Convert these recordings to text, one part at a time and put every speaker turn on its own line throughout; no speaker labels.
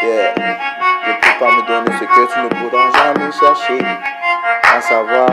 Yeah. Ne peux pas me donner ce que tu ne pourras jamais chercher. À savoir,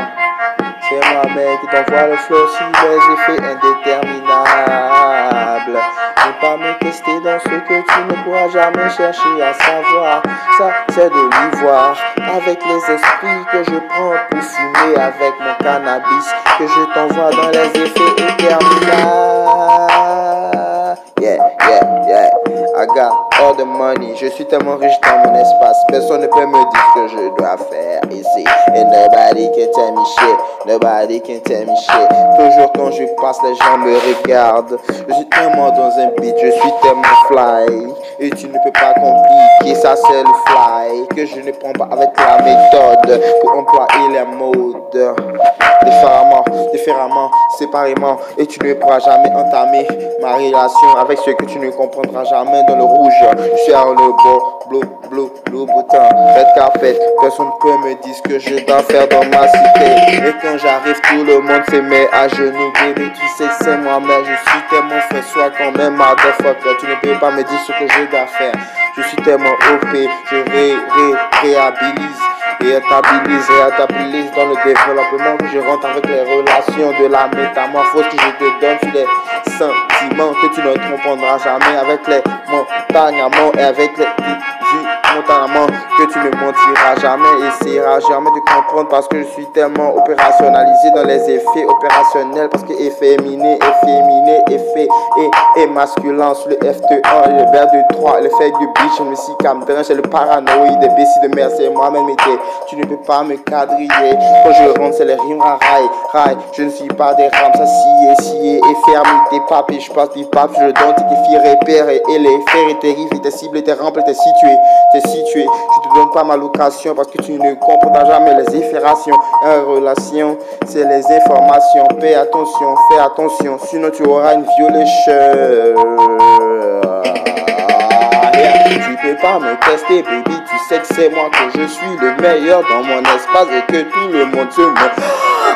c'est moi-même qui t'envoie le flow sur les effets indéterminables. Ne pas me tester dans ce que tu ne pourras jamais chercher à savoir. Ça, c'est de l'ivoire. Avec les esprits que je prends pour fumer avec mon cannabis. Que je t'envoie dans les effets indéterminables. Yeah, yeah, yeah. I got all the money. Je suis tellement riche dans mon espace. Personne ne peut me dire ce que je dois faire ici. And nobody can tell me shit. Nobody can tell me shit. Toujours quand je passe, les gens me regardent. Je suis tellement dans un beat. Je suis tellement fly. Et tu ne peux pas compliquer ça, c'est le fly. Que je ne prends pas avec la méthode pour employer les modes. Différemment, différemment, séparément. Et tu ne pourras jamais entamer ma relation avec ceux que tu ne comprendras jamais dans le rouge. Je suis à le beau, bleu, bleu, bouton, red carpet. Personne ne peut me dire ce que je dois faire dans ma cité. Et quand j'arrive, tout le monde se met à genoux, bébé. Tu sais c'est moi, mais je suis tellement fait soit quand même motherfucker. Tu ne peux pas me dire ce que je dois faire. Je suis tellement OP, je ré, ré, réhabilise réhabilise dans le développement je rentre avec les relations de la métamorphose que je te donne sur les que tu ne comprendras jamais avec les montagnes et avec les montagnamment que tu ne mentiras jamais, essaieras jamais de comprendre parce que je suis tellement opérationnalisé dans les effets opérationnels parce que efféminé, efféminé, effet et, et masculin sur le F2A, le verre de 3, l'effet de biche, je me suis camdrin, c'est le paranoïde, des bécis de mer, c'est moi-même été. Tu ne peux pas me quadriller. Quand je rentre, c'est les rimes à rail, rail. Je ne suis pas des rames, ça scié, scié et ferme tes papes. Je passe du pape, je donne tes fiers repères et, et les faire et terrifies, tes cibles, tes remplis, tes situés, tes situés. Je pas ma location parce que tu ne comprends jamais les efférations. En relation, c'est les informations. Fais attention, fais attention, sinon tu auras une violation. Tu peux pas me tester, baby. Tu sais que c'est moi que je suis le meilleur dans mon espace et que tout le monde se moque.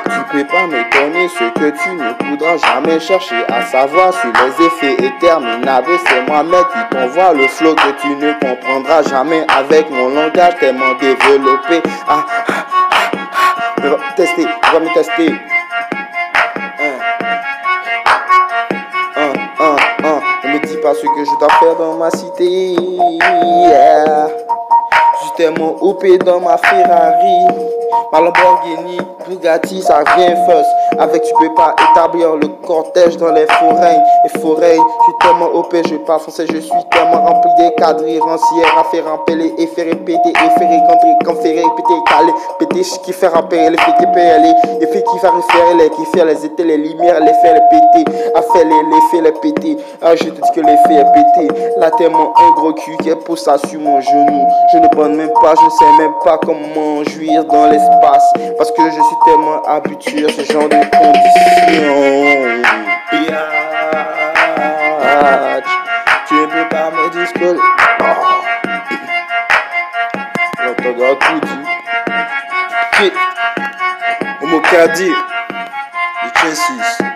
Tu peux pas me donner ce que tu ne voudras jamais chercher à savoir sur les effets éterminables. C'est moi-même qui t'envoie le flow que tu ne comprendras jamais avec mon langage tellement développé. Ah, ah, ah, ah. tester, va me tester. Pas ce que je dois faire dans ma cité. Suis tellement OP dans ma Ferrari. Ma Lamborghini, Bugatti, ça vient first. Avec tu peux pas établir le cortège dans les forêts. Et forêts, je suis tellement OP, je parle français, je suis tellement rempli des cadres, rancières, à faire rampeler, et faire répéter, et faire rentrer, quand faire répéter, caler, péter, qui fait rappeler, les fait qui les, et fait qui faire faire les, qui fait les étés, les lumières, les faire les péter, à faire les, les faire les péter. Ah, je te dis que les fait péter. Là, tellement un gros cul qui pose ça sur mon genou. Ne bande même pas, je sais même pas comment jouir dans l'espace. Parce que je suis tellement habitué à ce genre de conditions. Tu ne peux pas me dire que. Oh. tout dit. Qui? Homo Kadi. Le